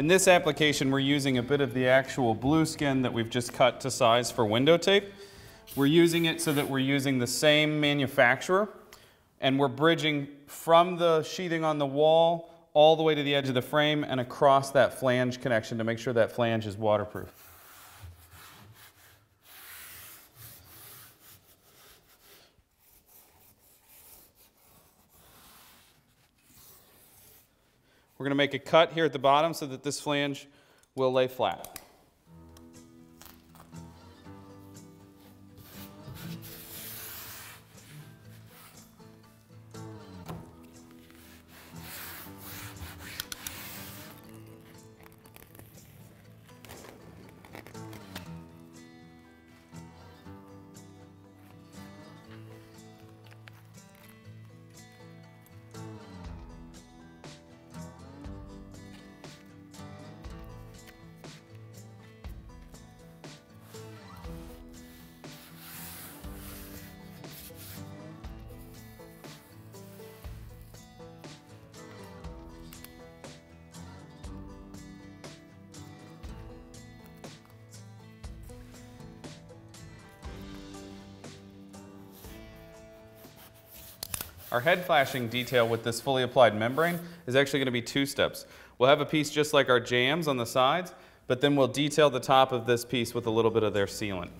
In this application, we're using a bit of the actual Blueskin that we've just cut to size for window tape. We're using it so that we're using the same manufacturer and we're bridging from the sheathing on the wall all the way to the edge of the frame and across that flange connection to make sure that flange is waterproof. We're going to make a cut here at the bottom so that this flange will lay flat. Our head flashing detail with this fully applied membrane is actually going to be two steps. We'll have a piece just like our jambs on the sides, but then we'll detail the top of this piece with a little bit of their sealant.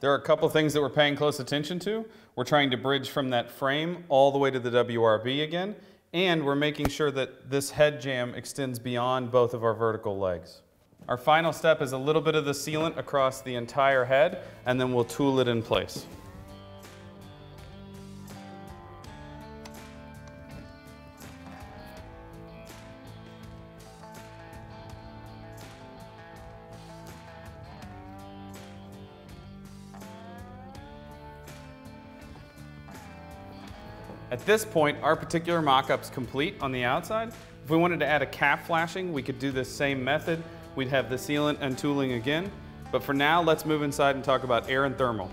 There are a couple things that we're paying close attention to. We're trying to bridge from that frame all the way to the WRB again, and we're making sure that this head jamb extends beyond both of our vertical legs. Our final step is a little bit of the sealant across the entire head, and then we'll tool it in place. At this point, our particular mock-up's complete on the outside. If we wanted to add a cap flashing, we could do the same method. We'd have the sealant and tooling again. But for now, let's move inside and talk about air and thermal.